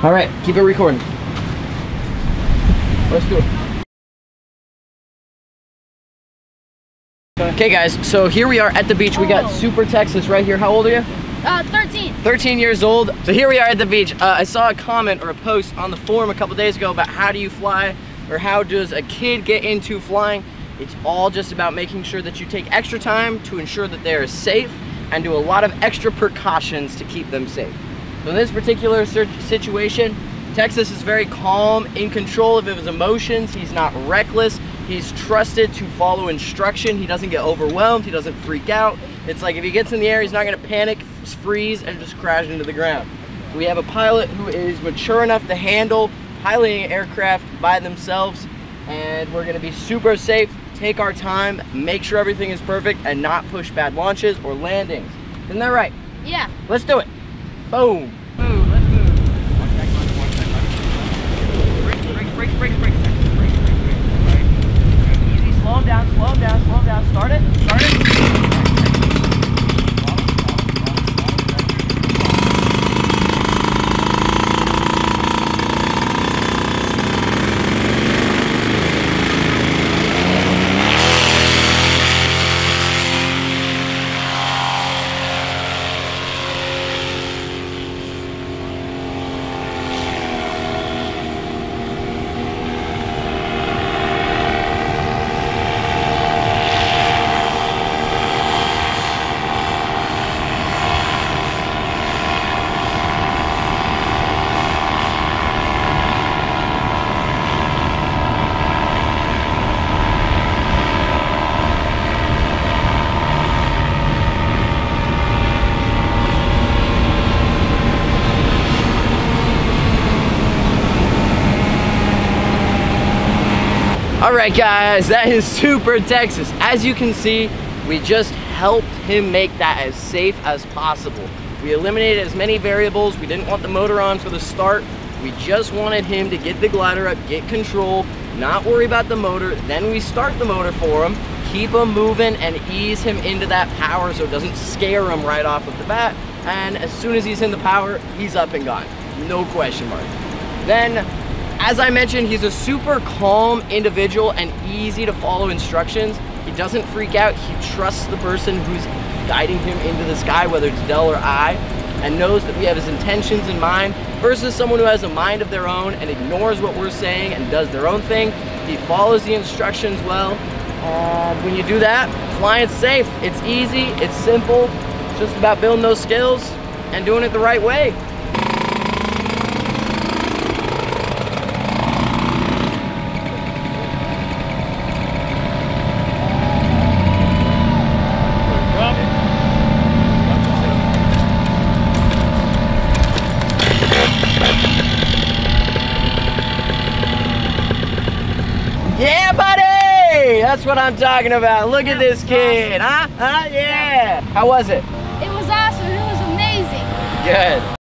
All right, keep it recording. Let's do it. Okay guys, so here we are at the beach. We got Oh. Super Texas right here. How old are you? Uh, 13. 13 years old. So here we are at the beach. Uh, I saw a comment or a post on the forum a couple days ago about how do you fly or how does a kid get into flying. It's all just about making sure that you take extra time to ensure that they are safe and do a lot of extra precautions to keep them safe. So in this particular situation, Texas is very calm, in control of his emotions. He's not reckless. He's trusted to follow instruction. He doesn't get overwhelmed. He doesn't freak out. It's like if he gets in the air, he's not gonna panic, freeze, and just crash into the ground. We have a pilot who is mature enough to handle piloting an aircraft by themselves, and we're gonna be super safe, take our time, make sure everything is perfect, and not push bad launches or landings. Isn't that right? Yeah. Let's do it. Boom. Move, let's move. Brake, brake, brake. Brake, brake, All right, guys, that is Super Texas. As you can see, we just helped him make that as safe as possible. We eliminated as many variables. We didn't want the motor on for the start. We just wanted him to get the glider up, get control, not worry about the motor. Then we start the motor for him, keep him moving, and ease him into that power so it doesn't scare him right off of the bat. And as soon as he's in the power, he's up and gone. No question mark. Then as I mentioned, he's a super calm individual and easy to follow instructions. He doesn't freak out. He trusts the person who's guiding him into the sky, whether it's Dell or I, and knows that we have his intentions in mind versus someone who has a mind of their own and ignores what we're saying and does their own thing. He follows the instructions well. And when you do that, flying's safe. It's easy, it's simple. It's just about building those skills and doing it the right way. Yeah, buddy! That's what I'm talking about. Look at this kid, huh? Huh? Yeah. How was it? It was awesome. It was amazing. Good.